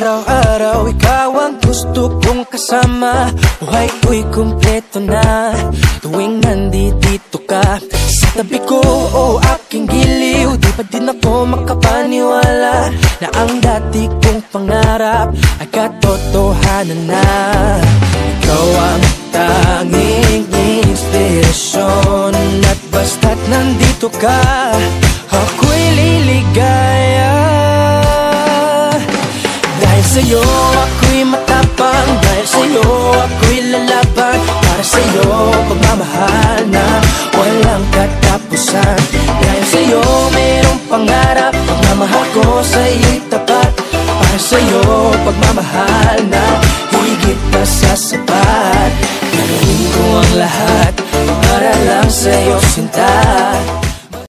araw ikaw ang gusto kong kasama. Buhay ko'y kumpleto na. Tuwing nandito ka Sa tabi ko o aking giliw Di pa din ako makapaniwala Na ang dati kong pangarap Ay katotohanan na. Ikaw ang tanging inspirasyon At basta't nandito ka Ako'y sa'yo ako'y matapang. Dahil sa'yo ako'y lalaban. Para sa'yo pagmamahal na walang katapusan. Dahil sa'yo mayroong pangarap. Pagmamahal ko sa'yo'y tapat. Para sa'yo pagmamahal na higit pa sa sapat. Gagawin ko ang lahat para lang sa'yo sinta